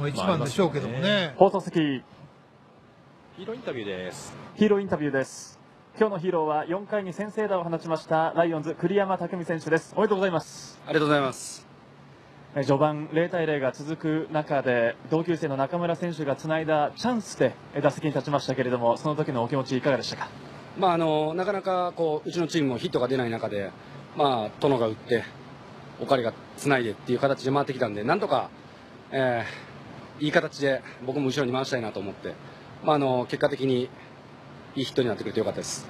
のが一番でしょうけどもね。放送席ヒーローインタビューです。ヒーローインタビューです今日のヒーローは4回に先制打を放ちましたライオンズ栗山巧選手ですおめでとうございますありがとうございます。え序盤0対0が続く中で同級生の中村選手がつないだチャンスでえ打席に立ちましたけれどもその時のお気持ちいかがでしたか？まああのなかなかこううちのチームもヒットが出ない中で、まあ殿が打って、おかりがつないでっていう形で回ってきたんで、なんとか、えーいい形で僕も後ろに回したいなと思って、まああの結果的にいいヒットになってくれてよかったです。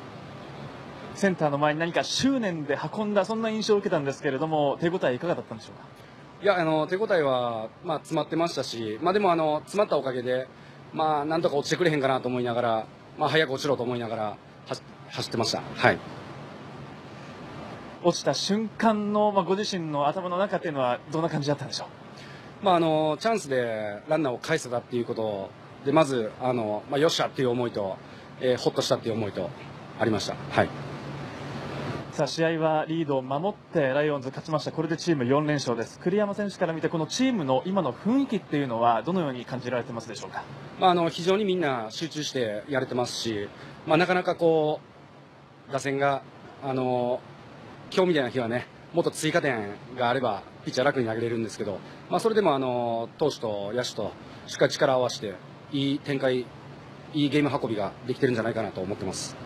センターの前に何か執念で運んだそんな印象を受けたんですけれども手応えいかがだったんでしょうか？いやあの手応えはまあ詰まってましたし、まあでもあの詰まったおかげで、まあなんとか落ちてくれへんかなと思いながら、まあ早く落ちろと思いながら走走ってました。はい。落ちた瞬間の、まあ、ご自身の頭の中っていうのはどんな感じだったんでしょう？まあ、あのチャンスでランナーを返せたっていうことでまずあの、まあ、よっしゃっていう思いと、えーほっとしたっていう思いとありました。はい。さあ試合はリードを守ってライオンズ勝ちました。これでチーム4連勝です。栗山選手から見てこのチームの今の雰囲気っていうのはどのように感じられてますでしょうか？まあ、あの非常にみんな集中してやれてますし、まあ、なかなかこう打線があの今日みたいな日はねもっと追加点があればピッチャー楽に投げれるんですけど、まあ、それでもあの投手と野手としっかり力を合わせていい展開いいゲーム運びができてるんじゃないかなと思ってます。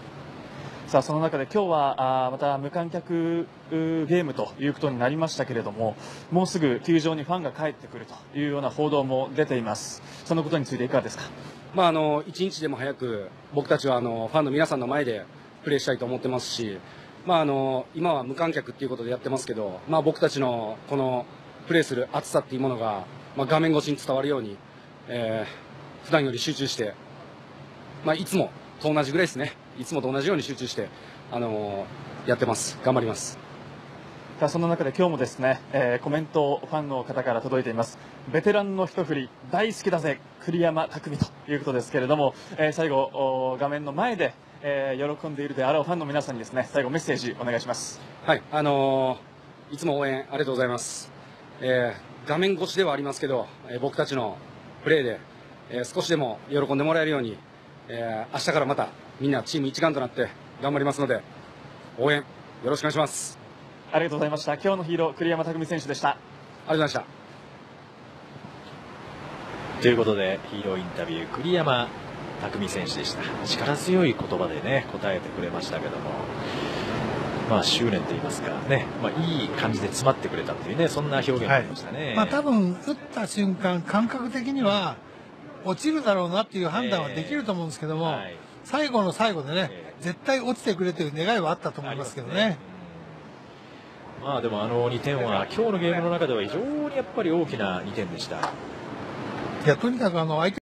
さあその中で今日はあーまた無観客ゲームということになりましたけれどももうすぐ球場にファンが帰ってくるというような報道も出ていますそのことについていかがですか？まあ、あの一日でも早く僕たちはあのファンの皆さんの前でプレーしたいと思ってますし、まあ、あの今は無観客っていうことでやってますけど、まあ、僕たちのこのプレーする熱さっていうものが、まあ、画面越しに伝わるように、えー、普段より集中して、まあ、いつもと同じぐらいですね。いつもと同じように集中して、あのやってます。頑張ります。さあその中で今日もですね、えーコメントファンの方から届いています。ベテランの一振り大好きだぜ栗山匠ということですけれども、えー最後お画面の前で、えー喜んでいるであろうファンの皆さんにですね最後メッセージお願いしますはい、あのーいつも応援ありがとうございます。えー画面越しではありますけど、えー僕たちのプレーで、えー少しでも喜んでもらえるように、えー明日からまたみんなチーム一丸となって頑張りますので、応援よろしくお願いします。ありがとうございました今日のヒーロー栗山匠選手でしたありがとうございました。ということで、ヒーローインタビュー、栗山匠選手でした。力強い言葉でね、答えてくれましたけども、まあ、執念と言いますかね、まあ、いい感じで詰まってくれたっていうね、そんな表現になりましたね。まあ多分打った瞬間感覚的には落ちるだろうなっていう判断はできると思うんですけども、はい最後の最後でね、え絶対落ちてくれという願いはあったと思いますけどね。うんまあでもあの2点は今日のゲームの中では非常にやっぱり大きな2点でした。いやとにかくあの相手